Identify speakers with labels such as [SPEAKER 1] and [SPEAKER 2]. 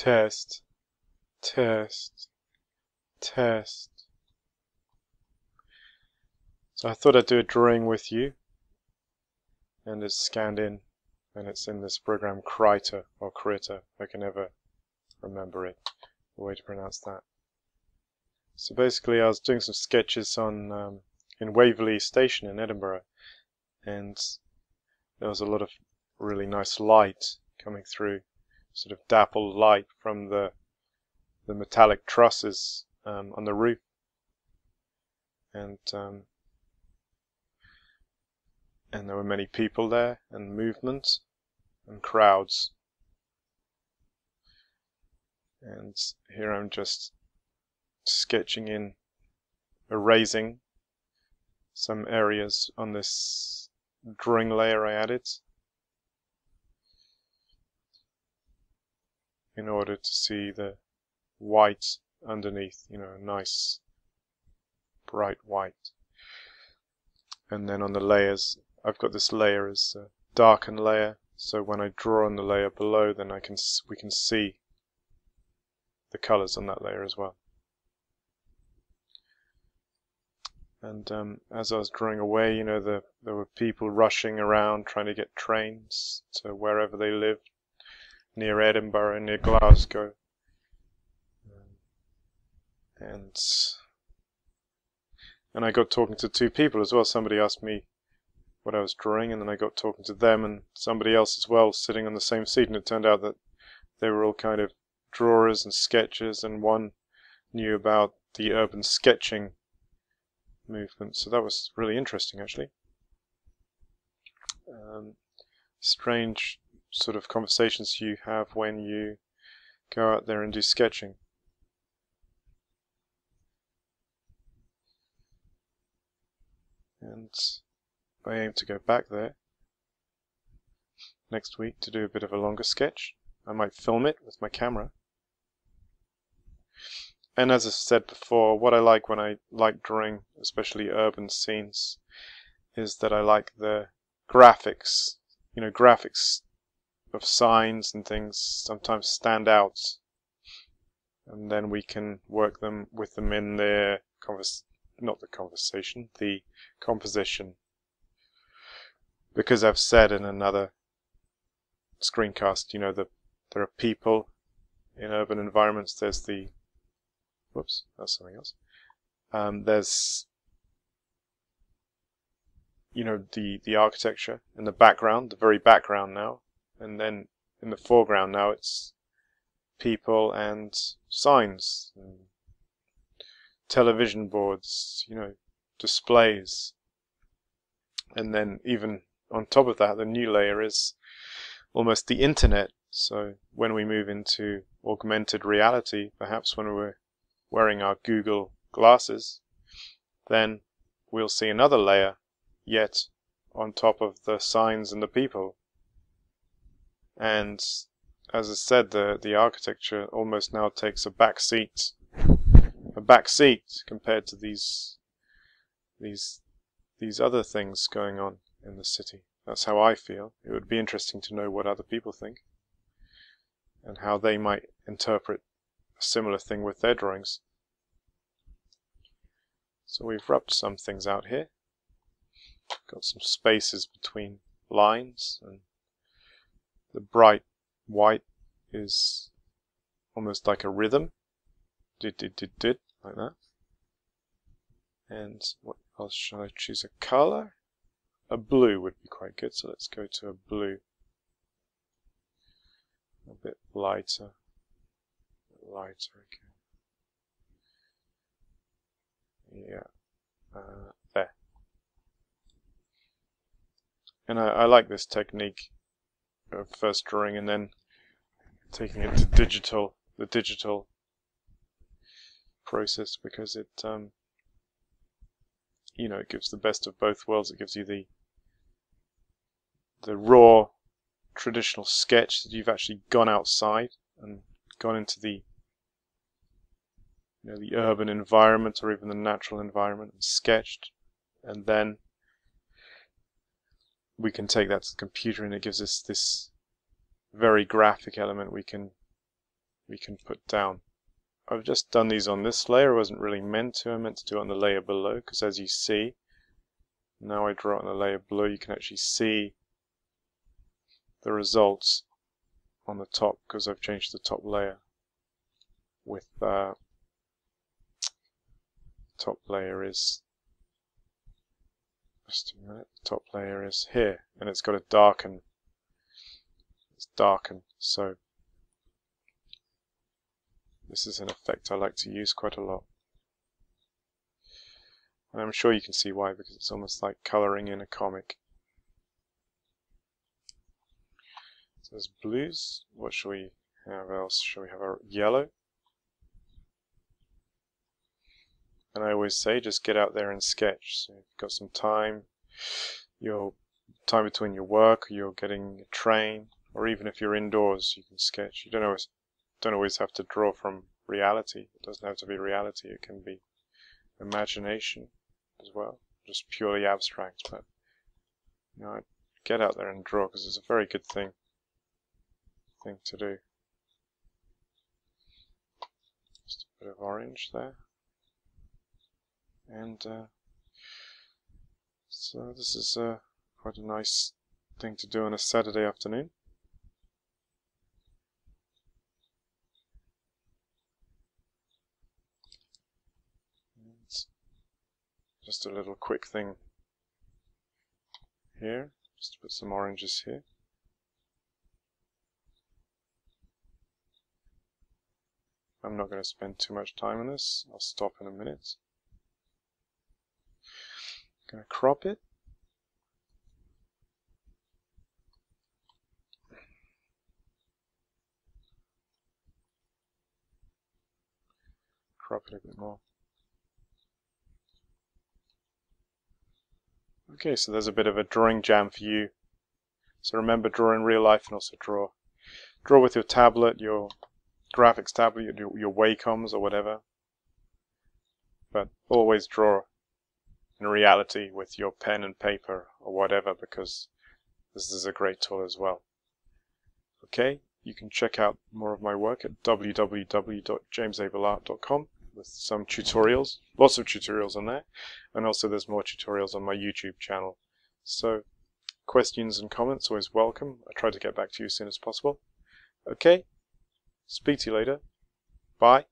[SPEAKER 1] Test. Test. Test. So I thought I'd do a drawing with you. And it's scanned in. And it's in this program Krita or Krita. I can never remember it. The way to pronounce that. So basically I was doing some sketches on um, in Waverley Station in Edinburgh. And there was a lot of really nice light coming through sort of dappled light from the the metallic trusses um, on the roof, and um, and there were many people there, and movement, and crowds. And here I'm just sketching in, erasing some areas on this drawing layer I added. In order to see the white underneath, you know, nice bright white. And then on the layers, I've got this layer as a darken layer, so when I draw on the layer below, then I can we can see the colors on that layer as well. And um, as I was drawing away, you know, the, there were people rushing around trying to get trains to wherever they lived near Edinburgh near Glasgow. And and I got talking to two people as well. Somebody asked me what I was drawing, and then I got talking to them and somebody else as well, sitting on the same seat. And it turned out that they were all kind of drawers and sketchers, and one knew about the urban sketching movement. So that was really interesting, actually. Um, strange sort of conversations you have when you go out there and do sketching. And I aim to go back there next week to do a bit of a longer sketch. I might film it with my camera. And as I said before, what I like when I like drawing, especially urban scenes, is that I like the graphics. You know, graphics of signs and things sometimes stand out. And then we can work them with them in their convers not the conversation the composition. Because I've said in another screencast you know that there are people in urban environments there's the whoops that's something else. Um, there's you know the the architecture in the background the very background now and then in the foreground now it's people and signs and television boards, you know, displays. And then even on top of that, the new layer is almost the internet. So when we move into augmented reality, perhaps when we're wearing our Google glasses, then we'll see another layer yet on top of the signs and the people and as I said, the the architecture almost now takes a back seat, a back seat compared to these these these other things going on in the city. That's how I feel. It would be interesting to know what other people think and how they might interpret a similar thing with their drawings. So we've rubbed some things out here. Got some spaces between lines and the bright white is almost like a rhythm. Did, did, did, did, like that. And what else shall I choose? A color? A blue would be quite good, so let's go to a blue. A bit lighter. Lighter, okay. Yeah. Uh, there. And I, I like this technique first drawing and then taking it to digital, the digital process because it, um, you know, it gives the best of both worlds. It gives you the the raw traditional sketch that you've actually gone outside and gone into the you know the urban environment or even the natural environment and sketched and then we can take that to the computer and it gives us this very graphic element we can we can put down. I've just done these on this layer, I wasn't really meant to, I meant to do it on the layer below, because as you see, now I draw it on the layer below, you can actually see the results on the top, because I've changed the top layer with uh, top layer is just a minute, top layer is here and it's got a darken it's darken, so this is an effect I like to use quite a lot. And I'm sure you can see why because it's almost like coloring in a comic. So there's blues what shall we have else? Shall we have a yellow And I always say just get out there and sketch. So if you've got some time, your time between your work, you're getting a train, or even if you're indoors, you can sketch. You don't always don't always have to draw from reality. It doesn't have to be reality. It can be imagination as well, just purely abstract. But you know, get out there and draw because it's a very good thing thing to do. Just a bit of orange there and uh, so this is uh, quite a nice thing to do on a Saturday afternoon. just a little quick thing here, just to put some oranges here. I'm not going to spend too much time on this, I'll stop in a minute. Gonna crop it. Crop it a bit more. Okay, so there's a bit of a drawing jam for you. So remember, draw in real life and also draw. Draw with your tablet, your graphics tablet, your, your Wacoms or whatever. But always draw in reality with your pen and paper or whatever because this is a great tool as well. Okay, you can check out more of my work at www.jamesabellart.com with some tutorials, lots of tutorials on there, and also there's more tutorials on my YouTube channel. So questions and comments always welcome. I try to get back to you as soon as possible. Okay, speak to you later. Bye.